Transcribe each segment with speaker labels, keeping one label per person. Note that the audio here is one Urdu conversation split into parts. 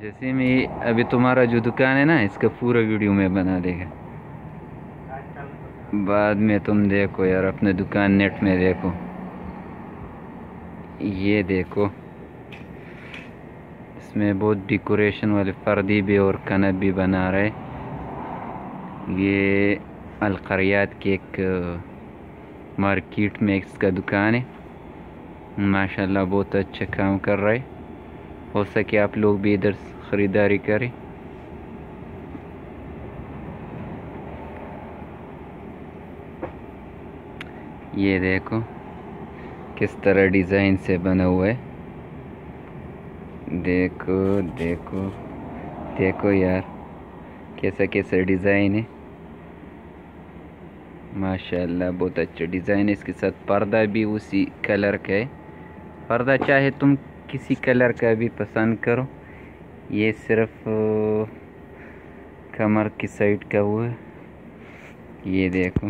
Speaker 1: جیسے میں ابھی تمہارا جو دکان ہے نا، اس کا پورا ویڈیو میں بنا دے گا۔ بعد میں تم دیکھو یار، اپنے دکان نیٹ میں دیکھو۔ یہ دیکھو۔ اس میں بہت ڈیکوریشن والے فردی بھی اور کنب بھی بنا رہے۔ یہ القریات کے ایک مارکیٹ میں اس کا دکان ہے۔ ماشاءاللہ بہت اچھا کام کر رہے۔ ہو سکے آپ لوگ بھی ادھر خریداری کریں۔ یہ دیکھو کس طرح ڈیزائن سے بنا ہوا ہے۔ دیکھو دیکھو دیکھو یار، کیسا کیسا ڈیزائن ہے۔ ماشاءاللہ بہت اچھا ڈیزائن ہے۔ اس کے ساتھ پردہ بھی اسی کلر کا ہے۔ پردہ چاہے تم کسی کلر کا بھی پسند کرو۔ یہ صرف کمر کی سائڈ کا ہوا ہے۔ یہ دیکھو۔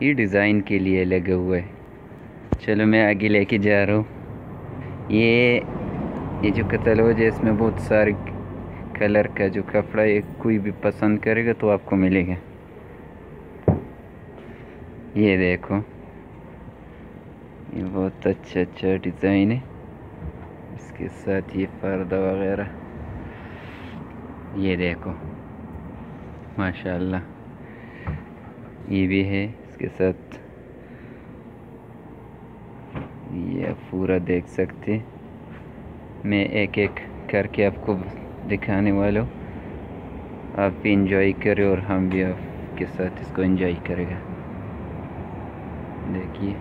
Speaker 1: یہ ڈیزائن کے لیے لگا ہوا ہے۔ چلو میں آگے لے کے جا رہا ہوں۔ یہ یہ جو کتلوج ہے، اس میں بہت سارے کلر کا جو کپڑا ہے، کوئی بھی پسند کرے گا تو آپ کو ملے گا۔ یہ دیکھو۔ یہ بہت اچھا اچھا ڈیزائن ہے اس کے ساتھ یہ پردہ وغیرہ یہ دیکھو ماشاءاللہ یہ بھی ہے اس کے ساتھ یہ پورا دیکھ سکتے میں ایک ایک کر کے آپ کو دکھانے والا ہوں آپ بھی انجوائے کرے اور ہم بھی آپ کے ساتھ اس کو انجوائے کرے گا دیکھیے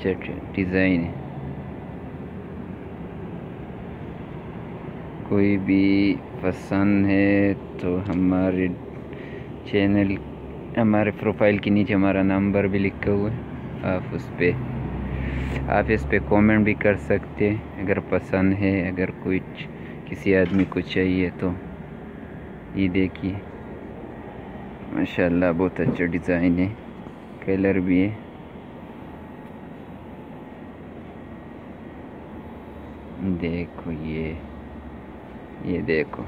Speaker 1: اچھا اچھا ڈیزائن ہے کوئی بھی پسند ہے تو ہمارے چینل، ہمارے پروفائل کے نیچے ہمارا نمبر بھی لکھا ہوا ہے۔ آپ اس پہ، آپ اس پہ کومنٹ بھی کر سکتے اگر پسند ہے، اگر کچھ کسی آدمی کو چاہیے تو۔ یہ دیکھیے۔ ماشاءاللہ بہت اچھا ڈیزائن ہے۔ کلر بھی ہے۔ دیکھو یہ یہ دیکھو۔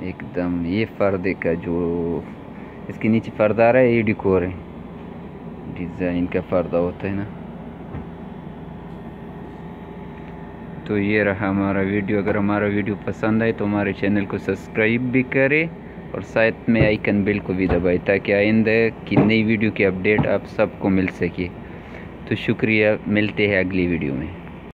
Speaker 1: ایک دم یہ فردے کا جو اس کے نیچے پردہ آ رہا ہے، یہ ڈیکور ہے۔ ڈیزائن کا پردہ ہوتا ہے نا۔ تو یہ رہا ہمارا ویڈیو۔ اگر ہمارا ویڈیو پسند آئے تو ہمارے چینل کو سبسکرائب بھی کرے اور ساتھ میں آئیکن بل کو بھی دبائے تاکہ آئندہ کی نئی ویڈیو کی اپڈیٹ آپ سب کو مل سکے۔ تو شکریہ ملتے ہیں اگلی ویڈیو میں۔